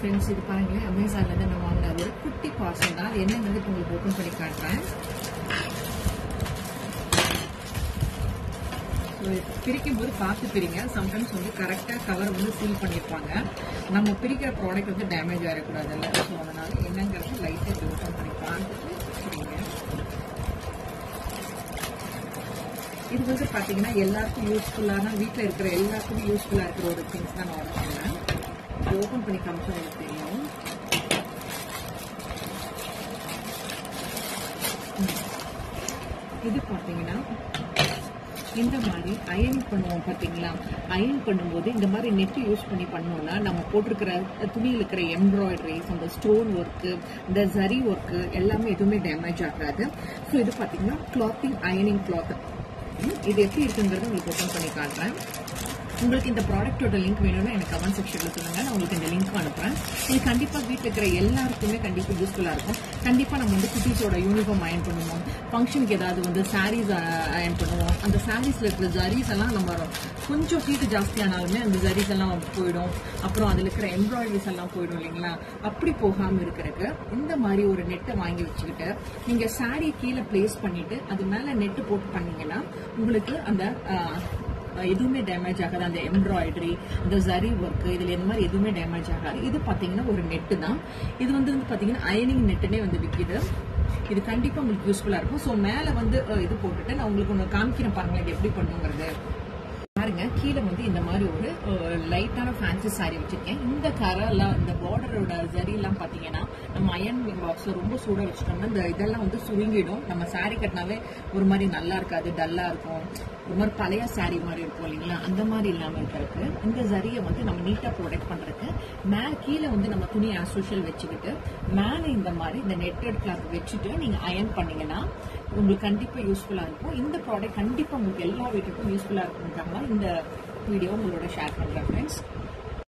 Friends இது பாருங்களேன் அமேசான்ல இருந்து நான் வாங்கின ஒரு குட்டி பாசம் தான். அது என்னங்கிறது இப்போ உங்களுக்கு ஓப்பன் பண்ணி காட்டுறேன். பிரிக்கும் போது பார்த்து பிரிங்க. சம்டைம்ஸ் வந்து கரெக்டாக கவர் வந்து சீல் பண்ணியிருப்பாங்க நம்ம பிரிக்கிற ப்ராடக்ட் வந்து டேமேஜ் ஆகிடக்கூடாதுல்ல ஸோ அதனால என்னங்கிறது லைட்டாக ஓப்பன் பண்ணி பார்த்துட்டு பிரிங்க. இது வந்து பார்த்தீங்கன்னா எல்லாருக்கும் யூஸ்ஃபுல்லான வீட்டில் இருக்கிற எல்லாருக்குமே யூஸ்ஃபுல்லாக இருக்கிற ஒரு திங்ஸ் தான் நான் ஆர்டர் பண்ணேன். ஓப்பன் பண்ணி காமிச்சா உங்களுக்கு தெரியும் இது பார்த்தீங்கன்னா இந்த மாதிரி அயன் பண்ணுவோம் பார்த்தீங்களா? அயன் பண்ணும்போது இந்த மாதிரி நெட்டு யூஸ் பண்ணி பண்ணோம்னா நம்ம போட்டிருக்கிற துணியில் இருக்கிற எம்ப்ராய்டரிஸ் அந்த ஸ்டோன் ஒர்க்கு இந்த ஜரி ஒர்க்கு எல்லாமே எதுவுமே டேமேஜ் ஆகாது. ஸோ இது பார்த்தீங்கன்னா கிளாத்திங் அயனிங் கிளாத் இது எப்படி இருக்குங்கிறது உங்களுக்கு ஓப்பன் பண்ணி காட்டுறேன். உங்களுக்கு இந்த ப்ராடக்டோட லிங்க் வேணும்னா எனக்கு கமெண்ட் செக்ஷனில் சொல்லுங்கள் நான் உங்களுக்கு இந்த லிங்க் அனுப்புறேன். இது கண்டிப்பாக வீட்டில் இருக்கிற எல்லாருக்குமே கண்டிப்பாக யூஸ்ஃபுல்லாக இருக்கும். கண்டிப்பாக நம்ம வந்து குட்டீஸோட யூனிஃபார்ம் அயன் பண்ணுவோம். ஃபங்க்ஷனுக்கு ஏதாவது வந்து சாரீஸ் அயன் பண்ணுவோம். அந்த சாரீஸில் இருக்கிற ஜரீஸ் எல்லாம் நம்ம கொஞ்சம் ஹீட் ஜாஸ்தியானாலுமே அந்த ஜரீஸ் எல்லாம் போயிடும். அப்புறம் அதில் இருக்கிற எம்ப்ராய்டரிஸ் எல்லாம் போயிடும் இல்லைங்களா? அப்படி போகாமல் இருக்கிறதுக்கு இந்த மாதிரி ஒரு நெட்டை வாங்கி வச்சுக்கிட்டு நீங்கள் சாரியை கீழே பிளேஸ் பண்ணிவிட்டு அது மேலே நெட்டு போட்டு பண்ணிங்கன்னா உங்களுக்கு அந்த எதுவுமே டேமேஜ் ஆகாது. அந்த எம்ப்ராய்டரி இந்த ஜரி ஒர்க் இதில் இந்த மாதிரி எதுவுமே டேமேஜ் ஆகாது. இது பார்த்தீங்கன்னா ஒரு நெட்டு தான். இது வந்து வந்து பாத்தீங்கன்னா அயனிங் நெட்டுனே வந்து விற்கிது இது கண்டிப்பாக உங்களுக்கு யூஸ்ஃபுல்லாக இருக்கும். ஸோ மேலே வந்து இது போட்டுட்டு நான் உங்களுக்கு ஒன்று காமிக்கிறேன் பாருங்களேன் எப்படி பண்ணுங்கிறது. பாருங்க. கீழே வந்து இந்த மாதிரி ஒரு லைட்டான ஃபேன்சி சாரி வச்சிருக்கேன். இந்த கரெல்லாம் இந்த பார்டரோட ஜரியெல்லாம் பார்த்தீங்கன்னா நம்ம அயன் பாக்ஸ்ல ரொம்ப சூட வச்சிட்டோம்னா இந்த இதெல்லாம் வந்து சுருங்கிடும். நம்ம சாரி கட்டினாவே ஒரு மாதிரி நல்லா இருக்காது டல்லா இருக்கும். ஒரு மாதிரி பழைய சாரி மாதிரி இருக்கும் இல்லைங்களா? அந்த மாதிரி இல்லாமல் இருக்கிறதுக்கு இந்த ஜரியை வந்து நம்ம நீட்டாக ப்ரொடெக்ட் பண்றதுக்கு மேல கீழே வந்து நம்ம துணி ஆஸ் வச்சுக்கிட்டு மேலே இந்த மாதிரி இந்த நெட்டட் கிளாத் வச்சுட்டு நீங்க அயன் பண்ணீங்கன்னா உங்களுக்கு கண்டிப்பா யூஸ்ஃபுல்லா இருக்கும். இந்த ப்ராடக்ட் கண்டிப்பா உங்களுக்கு எல்லா வீட்டுக்கும் யூஸ்ஃபுல்லா இருக்கும்ன்றதுனால இந்த வீடியோ உங்களோட ஷேர் பண்ணுறேன் ஃப்ரெண்ட்ஸ்